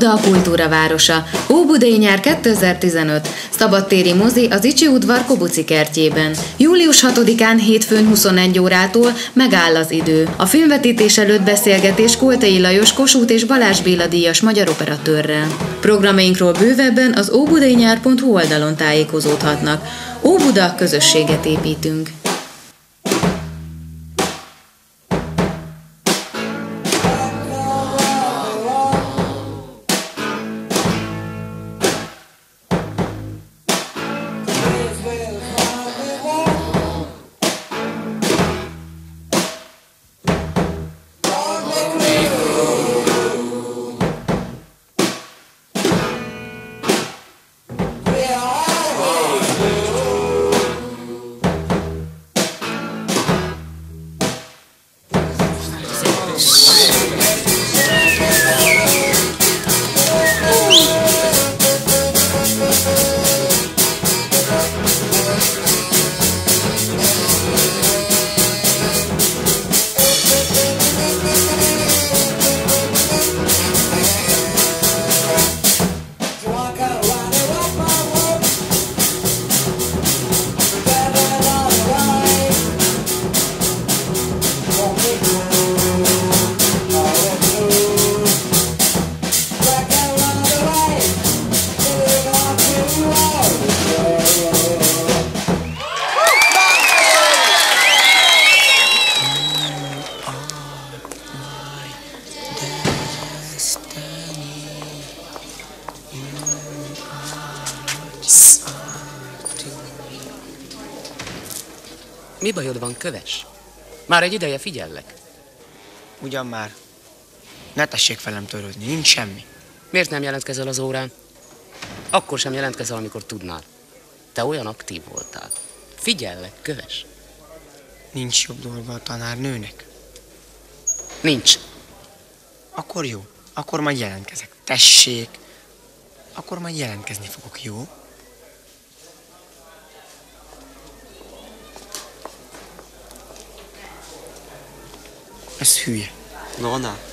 Óbuda a kultúra városa. Óbudai nyár 2015. Szabadtéri mozi az Icsi udvar Kobuci kertjében. Július 6-án hétfőn 21 órától megáll az idő. A filmvetítés előtt beszélgetés Koltai Lajos Kossuth és Balázs Béla díjas magyar operatőrrel. Programjainkról bővebben az óbudainyár.hu oldalon tájékozódhatnak. Óbuda közösséget építünk. Mi bajod van, köves? Már egy ideje figyellek. Ugyan már. Ne tessék velem törődni, nincs semmi. Miért nem jelentkezel az órán? Akkor sem jelentkezel, amikor tudnál. Te olyan aktív voltál. Figyellek, köves. Nincs jobb dolga a tanárnőnek. Nincs. Akkor jó. Akkor majd jelentkezek. Tessék. Akkor majd jelentkezni fogok, jó? That's who you. No.